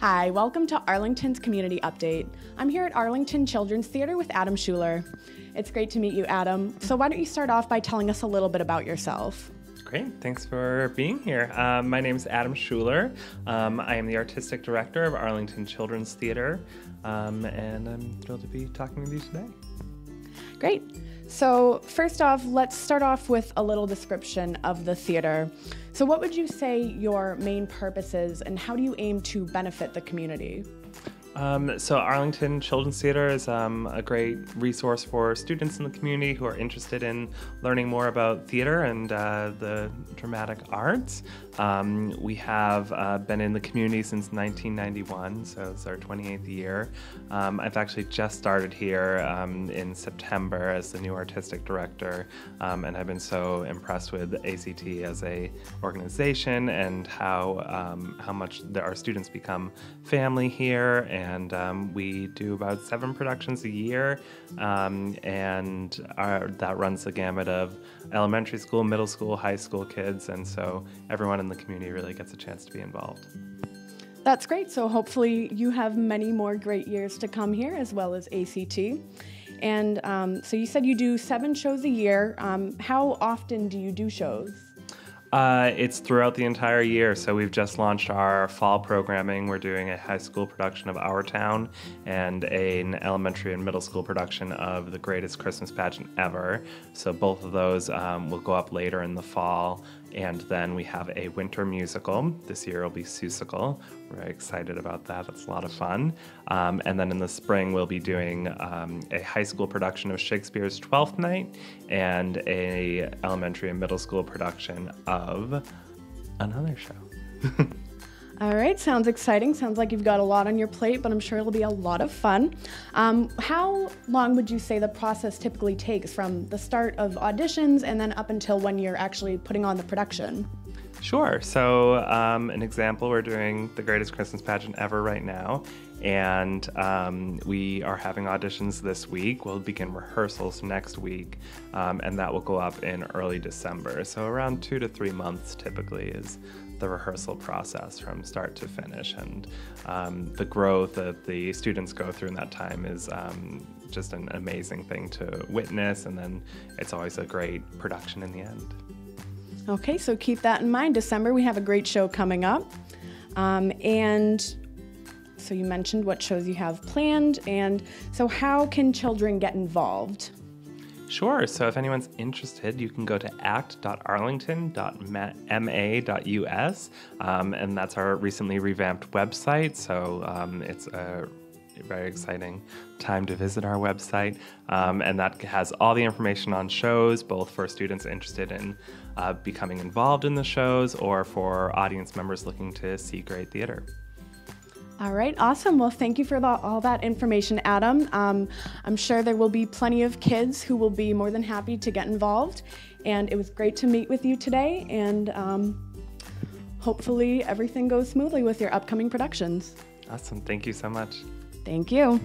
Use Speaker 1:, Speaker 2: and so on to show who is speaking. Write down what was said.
Speaker 1: Hi, welcome to Arlington's Community Update. I'm here at Arlington Children's Theater with Adam Schuler. It's great to meet you, Adam. So, why don't you start off by telling us a little bit about yourself?
Speaker 2: Great, thanks for being here. Um, my name is Adam Schuler. Um, I am the artistic director of Arlington Children's Theater, um, and I'm thrilled to be talking with you today.
Speaker 1: Great. So, first off, let's start off with a little description of the theater. So, what would you say your main purpose is, and how do you aim to benefit the community?
Speaker 2: Um, so Arlington Children's Theater is um, a great resource for students in the community who are interested in learning more about theater and uh, the dramatic arts. Um, we have uh, been in the community since 1991, so it's our 28th year. Um, I've actually just started here um, in September as the new artistic director, um, and I've been so impressed with ACT as a organization and how how much our students become family here and and um, we do about seven productions a year, um, and our, that runs the gamut of elementary school, middle school, high school kids, and so everyone in the community really gets a chance to be involved.
Speaker 1: That's great. So hopefully you have many more great years to come here, as well as ACT. And um, so you said you do seven shows a year. Um, how often do you do shows?
Speaker 2: Uh, it's throughout the entire year. So we've just launched our fall programming. We're doing a high school production of Our Town and an elementary and middle school production of The Greatest Christmas Pageant Ever. So both of those um, will go up later in the fall. And then we have a winter musical. This year will be Seussical. We're very excited about that. It's a lot of fun. Um, and then in the spring, we'll be doing um, a high school production of Shakespeare's Twelfth Night and a elementary and middle school production of another show.
Speaker 1: All right, sounds exciting. Sounds like you've got a lot on your plate, but I'm sure it'll be a lot of fun. Um, how long would you say the process typically takes from the start of auditions and then up until when you're actually putting on the production?
Speaker 2: Sure. So, um, an example, we're doing the greatest Christmas pageant ever right now, and um, we are having auditions this week. We'll begin rehearsals next week, um, and that will go up in early December. So, around two to three months typically is the rehearsal process from start to finish. And um, the growth that the students go through in that time is um, just an amazing thing to witness. And then it's always a great production in the end.
Speaker 1: Okay, so keep that in mind. December, we have a great show coming up. Um, and so you mentioned what shows you have planned. And so, how can children get involved?
Speaker 2: Sure. So if anyone's interested, you can go to act.arlington.ma.us, um, and that's our recently revamped website. So um, it's a very exciting time to visit our website, um, and that has all the information on shows, both for students interested in uh, becoming involved in the shows or for audience members looking to see great theater.
Speaker 1: All right, awesome. Well, thank you for the, all that information, Adam. Um, I'm sure there will be plenty of kids who will be more than happy to get involved. And it was great to meet with you today. And um, hopefully, everything goes smoothly with your upcoming productions.
Speaker 2: Awesome. Thank you so much.
Speaker 1: Thank you.